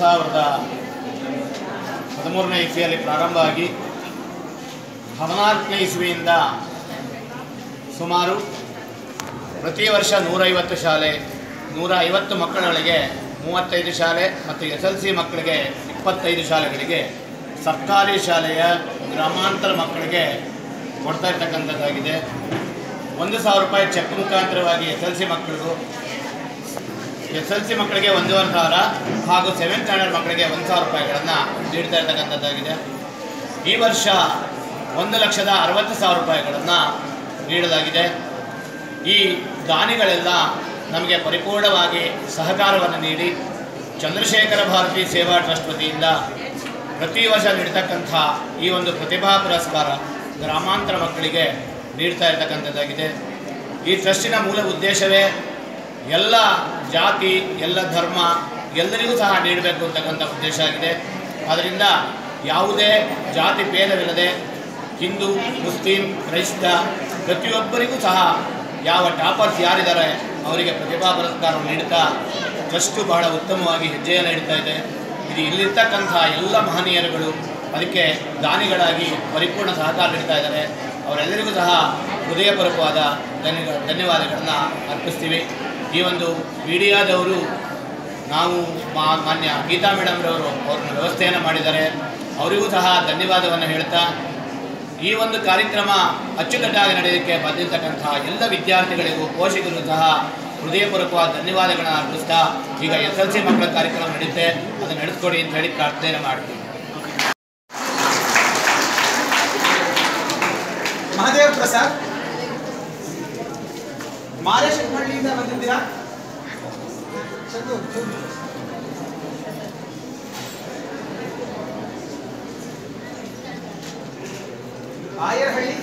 ಸಾವಿರದ ಹದಿಮೂರನೇ ಇಸ್ವಿಯಲ್ಲಿ ಪ್ರಾರಂಭ ಆಗಿ ಹದಿನಾಲ್ಕನೇ ಇಸ್ವಿಯಿಂದ ಸುಮಾರು ಪ್ರತಿ ವರ್ಷ ನೂರೈವತ್ತು ಶಾಲೆ ನೂರ ಐವತ್ತು ಮಕ್ಕಳುಗಳಿಗೆ ಮೂವತ್ತೈದು ಶಾಲೆ ಮತ್ತು ಎಸ್ ಎಲ್ ಸಿ ಮಕ್ಕಳಿಗೆ ಇಪ್ಪತ್ತೈದು ಶಾಲೆಗಳಿಗೆ ಸರ್ಕಾರಿ ಶಾಲೆಯ ಗ್ರಾಮಾಂತರ ಮಕ್ಕಳಿಗೆ ಕೊಡ್ತಾ ಇರ್ತಕ್ಕಂಥದ್ದಾಗಿದೆ. ಒಂದು ಸಾವಿರ ರೂಪಾಯಿ ಚೆಕ್ ಮುಖಾಂತರವಾಗಿ ಎಸ್ ಎಲ್ ಸಿ ಮಕ್ಕಳಿಗೂ ಎಸ್ ಎಲ್ ಸಿ ಮಕ್ಕಳಿಗೆ ಒಂದೂವರೆ ಸಾವಿರ ಹಾಗೂ ಸೆವೆಂತ್ ಸ್ಟ್ಯಾಂಡರ್ಡ್ ಮಕ್ಕಳಿಗೆ ಒಂದು ಸಾವಿರ ರೂಪಾಯಿಗಳನ್ನು ನೀಡ್ತಾ ಇರ್ತಕ್ಕಂಥದ್ದಾಗಿದೆ. ಈ ವರ್ಷ ಒಂದು ಲಕ್ಷದ ಅರವತ್ತು ಸಾವಿರ ರೂಪಾಯಿಗಳನ್ನು ನೀಡಲಾಗಿದೆ. ಈ ದಾನಿಗಳೆಲ್ಲ ನಮಗೆ ಪರಿಪೂರ್ಣವಾಗಿ ಸಹಕಾರವನ್ನು ನೀಡಿ ಚಂದ್ರಶೇಖರ ಭಾರತಿ ಸೇವಾ ಟ್ರಸ್ಟ್ ವತಿಯಿಂದ ಪ್ರತಿ ವರ್ಷ ನೀಡ್ತಕ್ಕಂಥ ಈ ಒಂದು ಪ್ರತಿಭಾ ಪುರಸ್ಕಾರ ಗ್ರಾಮಾಂತರ ಮಕ್ಕಳಿಗೆ ನೀಡ್ತಾ ಇರ್ತಕ್ಕಂಥದ್ದಾಗಿದೆ. ಈ ಟ್ರಸ್ಟಿನ ಮೂಲ ಉದ್ದೇಶವೇ ಎಲ್ಲ ಜಾತಿ, ಎಲ್ಲ ಧರ್ಮ ಎಲ್ಲರಿಗೂ ಸಹ ನೀಡಬೇಕು ಅಂತಕ್ಕಂಥ ಉದ್ದೇಶ ಆಗಿದೆ. ಅದರಿಂದ ಯಾವುದೇ ಜಾತಿ ಭೇದವಿಲ್ಲದೆ ಹಿಂದೂ, ಮುಸ್ಲಿಂ, ಕ್ರೈಸ್ತ ಪ್ರತಿಯೊಬ್ಬರಿಗೂ ಸಹ ಯಾವ ಟಾಪರ್ಸ್ ಯಾರಿದ್ದಾರೆ ಅವರಿಗೆ ಪ್ರತಿಭಾ ಪುರಸ್ಕಾರವನ್ನು ನೀಡುತ್ತಾ ಟ್ರಸ್ಟು ಬಹಳ ಉತ್ತಮವಾಗಿ ಹೆಜ್ಜೆಯನ್ನು ಇಡ್ತಾ ಇದೆ. ಇದು ಇಲ್ಲಿರ್ತಕ್ಕಂಥ ಎಲ್ಲ ಮಹನೀಯರುಗಳು ಅದಕ್ಕೆ ದಾನಿಗಳಾಗಿ ಪರಿಪೂರ್ಣ ಸಹಕಾರ ನೀಡ್ತಾ ಇದ್ದಾರೆ. ಅವರೆಲ್ಲರಿಗೂ ಸಹ ಹೃದಯಪೂರ್ವಕವಾದ ಧನ್ಯ ಧನ್ಯವಾದಗಳನ್ನು ಅರ್ಪಿಸ್ತೀವಿ. ಈ ಒಂದು ಮೀಡಿಯಾದವರು ನಾವು ಮಾನ್ಯ ಗೀತಾ ಮೇಡಮ್ರವರು ಅವ್ರನ್ನ ವ್ಯವಸ್ಥೆಯನ್ನು ಮಾಡಿದ್ದಾರೆ. ಅವರಿಗೂ ಸಹ ಧನ್ಯವಾದವನ್ನು ಹೇಳ್ತಾ, ಈ ಒಂದು ಕಾರ್ಯಕ್ರಮ ಅಚ್ಚುಕಟ್ಟಾಗಿ ನಡೆಯೋದಕ್ಕೆ ಬಂದಿರತಕ್ಕಂತಹ ಎಲ್ಲ ವಿದ್ಯಾರ್ಥಿಗಳಿಗೂ ಪೋಷಕರು ಸಹ ಹೃದಯಪೂರ್ವಕವಾದ ಧನ್ಯವಾದಗಳನ್ನು ಅರ್ಪಿಸ್ತಾ, ಈಗ ಎಸ್ ಎಲ್ ಸಿ ಮಕ್ಕಳ ಕಾರ್ಯಕ್ರಮ ನಡೆಯುತ್ತೆ. ಅದನ್ನು ನಡೆಸ್ಕೊಡಿ ಅಂತ ಹೇಳಿ ಪ್ರಾರ್ಥನೆ ಮಾಡ್ತೀವಿ. ಮಹಾದೇವ ಪ್ರಸಾದ್ ಮಾರೇಶನಹಳ್ಳಿಯಿಂದ ಬಂದಿದ್ದೀರಾ ಆಯರಹಳ್ಳಿ